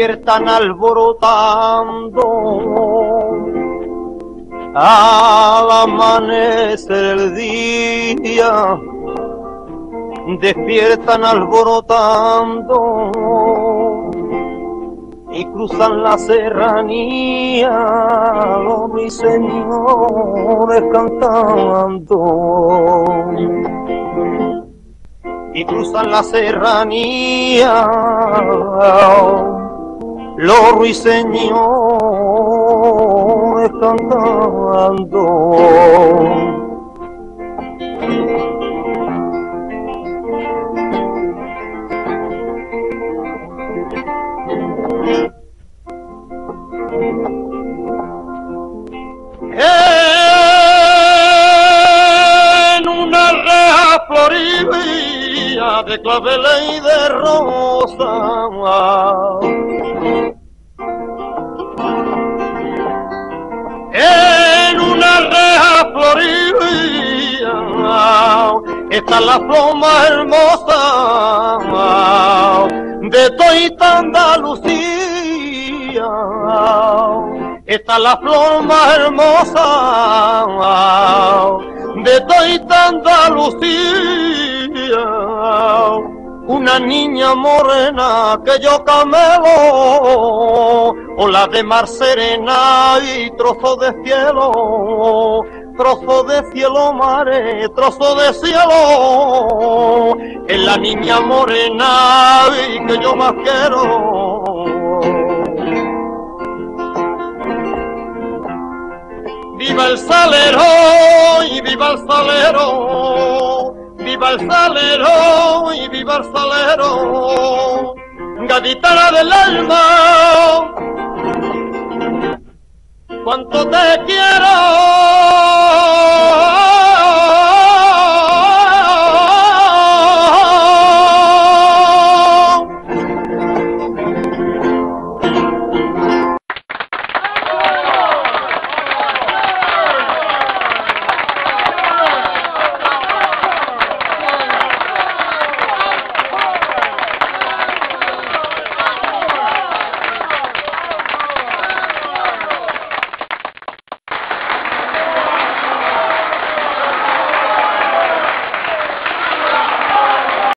Despiertan alborotando al amanecer el día, despiertan alborotando y cruzan la serranía, los mis señores cantando. Y cruzan la serranía, los ruiseñores cantando. En una reja florida de claveles y de rosa. Está la flor hermosa de toda Andalucía está la flor hermosa de toda Andalucía. Una niña morena que yo camelo, o la de mar serena y trozo de cielo, trozo de cielo, mare, trozo de cielo, es la niña morena que yo más quiero. Viva el salero y viva el salero, viva el salero y viva el salero, gaditana del alma, cuánto te.